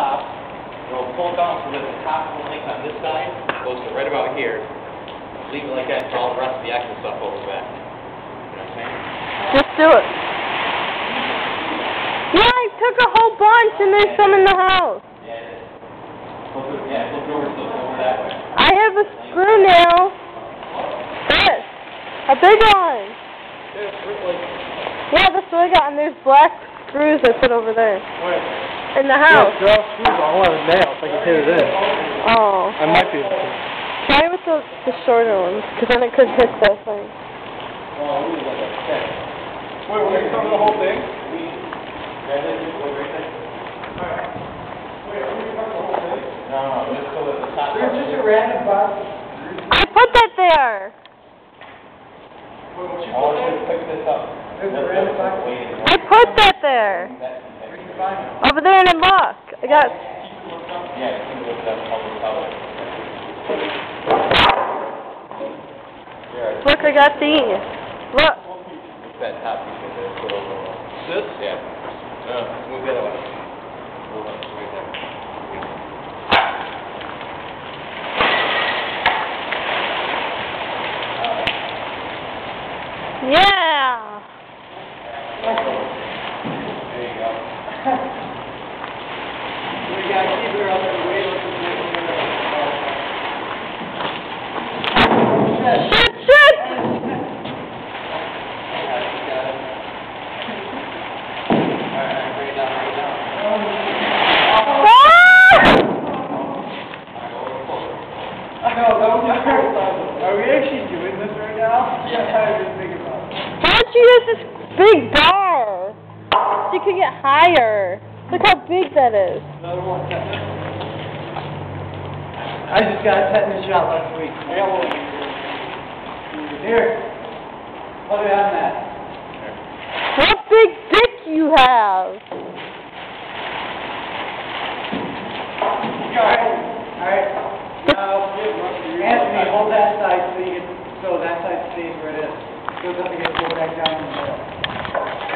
top, it'll pull down so that the top link on this side goes to right about here. Leave it like that until all the rest of the extra stuff over back. You know what I'm saying? Just do it. Yeah, I took a whole bunch and there's some in the house. Yeah. Flip it, yeah, flip it over over that way. I have a screw nail. This. A big one. Yeah, it's like, Yeah, that's what I got. And there's black screws I put over there. where? In the house. they're all screws on one of the nails, I can hit it in. Oh. I might be able to. Try with the, the shorter ones, because then it could hit that thing. Oh, we like a set. Wait, we're gonna cover the whole thing? We, that is, right there. Wait, are we gonna cover the whole thing? No, no, no, just so the top. There's just a random box. I put that there. Wait, what you Oh, there? pick this up. There's a random box. I put that there. that- Over there in the look. I got. Look I got these. Look. Yeah. There you go. We got to keep her up and wait until the next Shit, shit. Alright, right down, right down. Ah! No, that was my first time. Are we actually doing this right now? Yeah. That's how I was thinking about it. Why don't you use this big bar? So you can get higher. Look how big that is. Another one. I just got a tetanus shot last week. I got one. Here. Put it on that. What big dick you have? Alright, alright. Now, Anthony, hold that side so you can, so that side stays